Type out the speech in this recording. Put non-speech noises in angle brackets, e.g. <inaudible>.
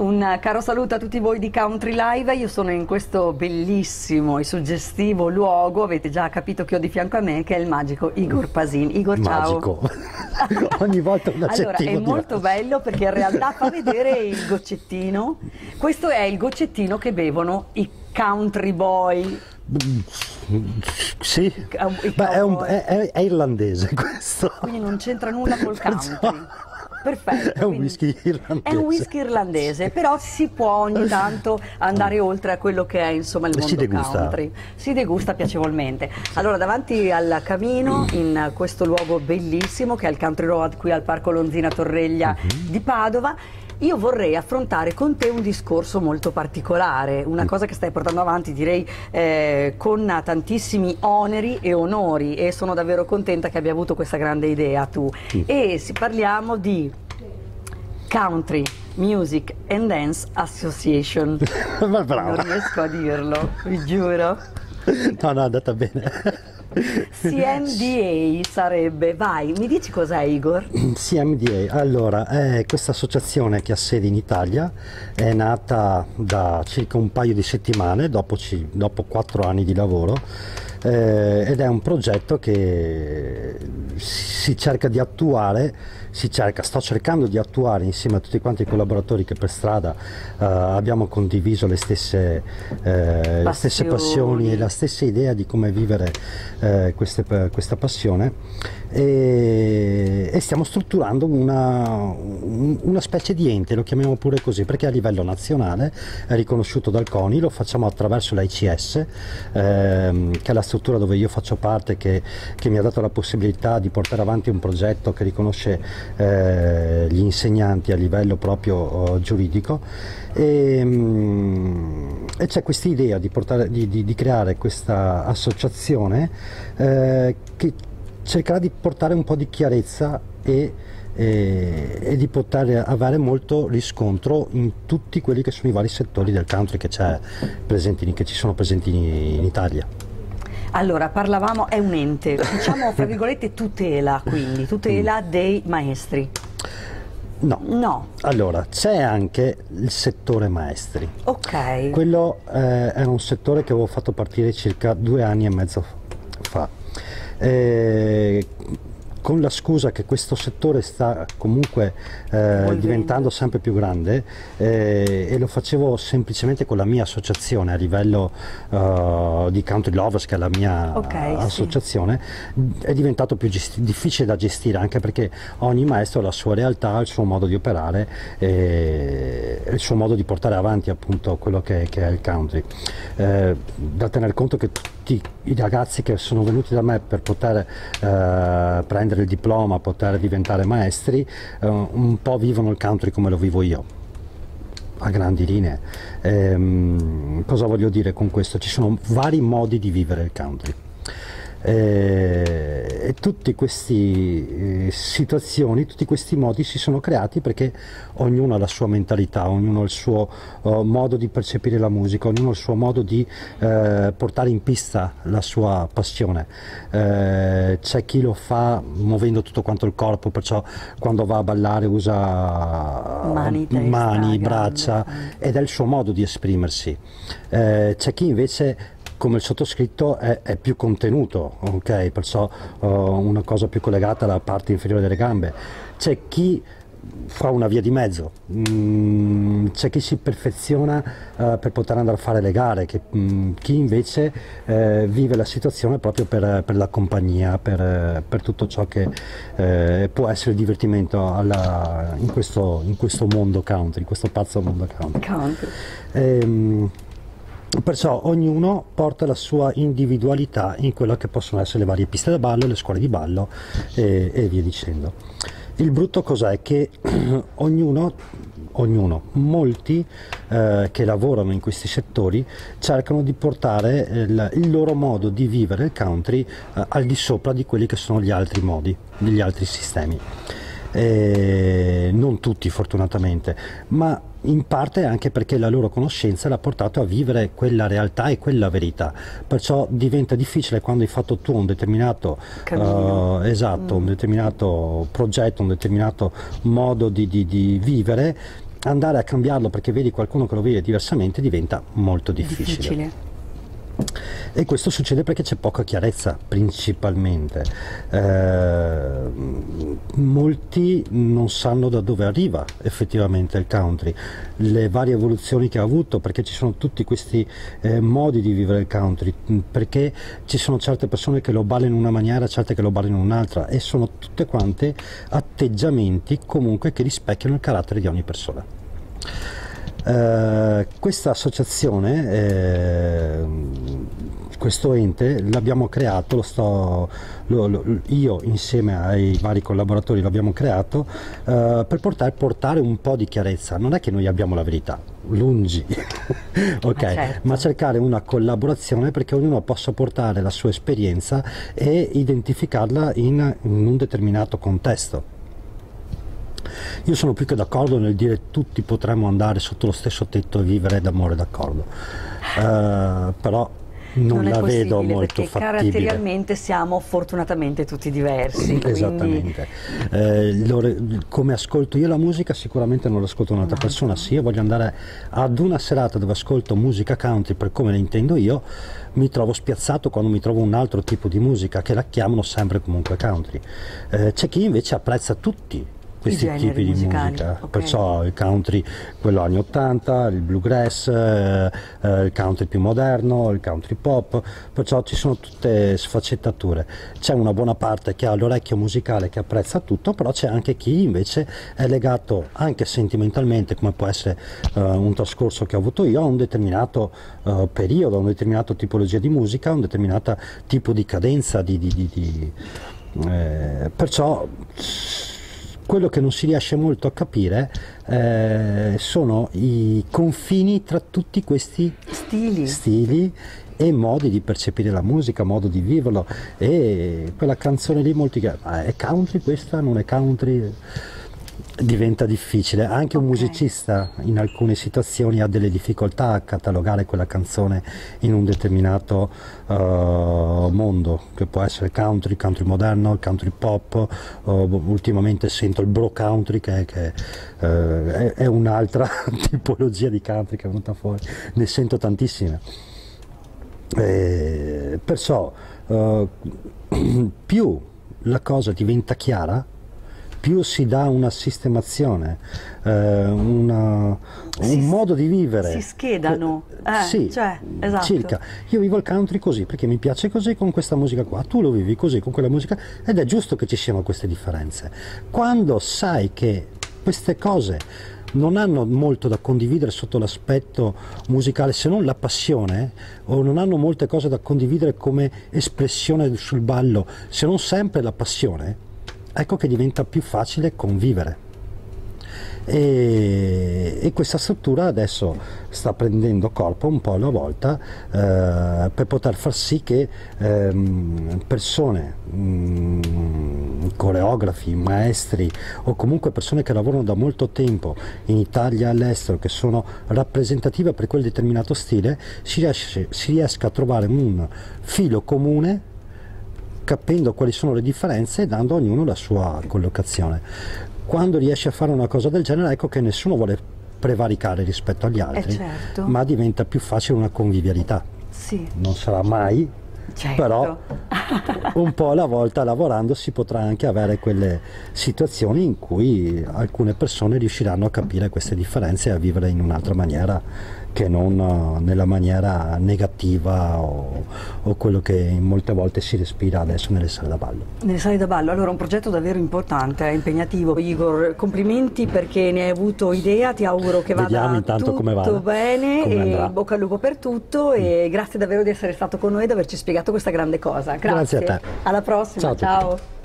Un caro saluto a tutti voi di Country Live, io sono in questo bellissimo e suggestivo luogo, avete già capito che ho di fianco a me, che è il magico Igor Pasin. Igor, ciao. <laughs> Ogni volta un Allora, è molto diverso. bello perché in realtà fa vedere il goccettino. Questo è il goccettino che bevono i country boy. Sì, è, un- è- è- è irlandese <laughs> questo. Quindi non c'entra nulla col country. Perfetto. È un whisky irlandese. È un whisky irlandese, però si può ogni <laughs> tanto andare oltre a quello che è insomma il Si mondo degusta. country. Si degusta piacevolmente. Allora, davanti al camino, in questo luogo bellissimo che è il Country Road qui al Parco Lonzina Torreglia Mhm. di Padova, io vorrei affrontare con te un discorso molto particolare, una cosa che stai portando avanti direi eh, con tantissimi oneri e onori e sono davvero contenta che abbia avuto questa grande idea tu. E si parliamo di Country Music and Dance Association. <laughs> Ma Non brava. riesco a dirlo, vi giuro. No, no, è andata bene. CMDA <laughs> sarebbe, vai, mi dici cos'è Igor? <clears throat> CMDA, allora, è questa associazione che ha sede in Italia, è nata da circa un paio di settimane, dopo, ci- dopo quattro anni di lavoro, eh, ed è un progetto che si cerca di attuare, si cerca, sto cercando di attuare insieme a tutti quanti i collaboratori che per strada eh, abbiamo condiviso le stesse, eh, le stesse passioni. e la stessa idea di come vivere eh, queste- questa passione. E, e stiamo strutturando una, un- una specie di ente, lo chiamiamo pure così, perché a livello nazionale è riconosciuto dal CONI, lo facciamo attraverso l'ICS, ehm, che è la struttura dove io faccio parte, che, che mi ha dato la possibilità di portare avanti un progetto che riconosce eh, gli insegnanti a livello proprio oh, giuridico. E, mm, e c'è questa idea di, di- di- di creare questa associazione eh, che cercherà di portare un po' di chiarezza e, e- di poter avere molto riscontro in tutti quelli che sono i vari settori del country che, che ci sono presenti in Italia. Allora, parlavamo, è un ente, <laughs> diciamo fra virgolette tutela, quindi tutela dei maestri. No. No, Allora, c'è anche il settore maestri. ok. Quello eh, è un settore che avevo fatto partire circa due anni e mezzo fa. Eh, con la scusa che questo settore sta comunque eh, diventando sempre più grande eh, e lo facevo semplicemente con la mia associazione a livello eh, di Country Lovers che è la mia Ok, sì. associazione è diventato più difficile da gestire anche perché ogni maestro ha la sua realtà, il suo modo di operare e il suo modo di portare avanti appunto quello che, che è il country. Eh, da tener conto che tutti i ragazzi che sono venuti da me per poter eh, prendere il diploma, poter diventare maestri, eh, un po' vivono il country come lo vivo io a grandi linee. Ehm, cosa voglio dire con questo? Ci sono vari modi di vivere il country. Eh, e tutte queste situazioni, tutti questi modi si sono creati perché ognuno ha la sua mentalità, ognuno ha il suo eh, modo di percepire la musica, ognuno ha il suo modo di eh, portare in pista la sua passione. Eh, c'è chi lo fa muovendo tutto quanto il corpo, perciò quando va a ballare usa Mani, testa, mani, braccia ed è il suo modo di esprimersi. Eh, c'è chi invece come il sottoscritto è, è più contenuto, ok? Perciò eh, una cosa più collegata alla parte inferiore delle gambe. C'è chi fa una via di mezzo, Mm, c'è chi si perfeziona eh, per poter andare a fare le gare, che, mm, chi invece eh, vive la situazione proprio per, per la compagnia, per, per tutto ciò che eh, può essere divertimento alla- in, questo, in questo mondo country, in questo pazzo mondo country. Country. Ehm, perciò ognuno porta la sua individualità in quello che possono essere le varie piste da ballo, le scuole di ballo e, e via dicendo. Il brutto cos'è? Che <clears throat> ognuno, ognuno, molti eh, che lavorano in questi settori cercano di portare il, il loro modo di vivere il country eh, al di sopra di quelli che sono gli altri modi, degli altri sistemi. Eh, non tutti fortunatamente, ma in parte anche perché la loro conoscenza l'ha portato a vivere quella realtà e quella verità. Perciò diventa difficile quando hai fatto tu un determinato, eh, esatto, un determinato progetto, un determinato modo di, di- di vivere andare a cambiarlo perché vedi qualcuno che lo vede diversamente diventa molto difficile. difficile. E questo succede perché c'è poca chiarezza principalmente. Eh, molti non sanno da dove arriva effettivamente il country, le varie evoluzioni che ha avuto, perché ci sono tutti questi eh, modi di vivere il country, perché ci sono certe persone che lo ballano in una maniera, certe che lo ballano in un'altra e sono tutte quante atteggiamenti comunque che rispecchiano il carattere di ogni persona. Uh, questa associazione, eh, questo ente, l'abbiamo creato, lo sto, lo, lo, io insieme ai vari collaboratori l'abbiamo creato uh, per portare, portare, un po' di chiarezza. Non è che noi abbiamo la verità, lungi, <laughs> ok, ah, certo. ma cercare una collaborazione perché ognuno possa portare la sua esperienza e identificarla in, in un determinato contesto. Io sono più che d'accordo nel dire tutti potremmo andare sotto lo stesso tetto e vivere d'amore d'accordo, uh, però non, non la vedo molto perché caratterialmente siamo fortunatamente tutti diversi. Esattamente. Quindi... Eh, come ascolto io la musica sicuramente non l'ascolto un'altra no. persona. Se io voglio andare ad una serata dove ascolto musica country per come la intendo io, mi trovo spiazzato quando mi trovo un altro tipo di musica che la chiamano sempre comunque country. Eh, c'è chi invece apprezza tutti questi tipi di musica, okay. perciò il country, quello anni 80, il bluegrass, eh, eh, il country più moderno, il country pop, perciò ci sono tutte sfaccettature. C'è una buona parte che ha l'orecchio musicale che apprezza tutto, però c'è anche chi invece è legato anche sentimentalmente, come può essere eh, un trascorso che ho avuto io, a un determinato eh, periodo, a una determinata tipologia di musica, a un determinato tipo di cadenza, di, di, di, eh, perciò quello che non si riesce molto a capire eh, sono i confini tra tutti questi stili. stili e modi di percepire la musica, modo di viverlo e quella canzone lì molti che ah, è country questa, non è country diventa difficile. Anche un musicista in alcune situazioni ha delle difficoltà a catalogare quella canzone in un determinato uh, mondo, che può essere country, country moderno, country pop, ultimamente sento il bro country che, che uh, è, un'altra <laughs> tipologia di country che è venuta fuori, ne sento tantissime. E perciò <clears throat> più la cosa diventa chiara, più si dà una sistemazione, eh, una, si, un modo di vivere. Si schedano, eh, sì, cioè, esatto. circa. Io vivo il country così perché mi piace così con questa musica qua, tu lo vivi così con quella musica ed è giusto che ci siano queste differenze. Quando sai che queste cose non hanno molto da condividere sotto l'aspetto musicale se non la passione o non hanno molte cose da condividere come espressione sul ballo se non sempre la passione ecco che diventa più facile convivere. E, e, questa struttura adesso sta prendendo corpo un po' alla volta eh, per poter far sì che ehm, persone, mh, mm, coreografi, maestri o comunque persone che lavorano da molto tempo in Italia e all'estero che sono rappresentative per quel determinato stile si, riesce, si riesca a trovare un filo comune capendo quali sono le differenze e dando a ognuno la sua collocazione. Quando riesci a fare una cosa del genere, ecco che nessuno vuole prevaricare rispetto agli altri, eh certo. ma diventa più facile una convivialità. Sì. Non sarà mai Certo. però un po' alla volta lavorando si potrà anche avere quelle situazioni in cui alcune persone riusciranno a capire queste differenze e a vivere in un'altra maniera che non eh, nella maniera negativa o, o, quello che molte volte si respira adesso nelle sale da ballo. Nelle sale da ballo, allora un progetto davvero importante, è impegnativo. Igor, complimenti perché ne hai avuto idea, ti auguro che vada tutto come vada, bene come bocca al lupo per tutto e grazie davvero di essere stato con noi e di averci spiegato questa grande cosa. Grazie. Grazie a te. Alla prossima, ciao. ciao.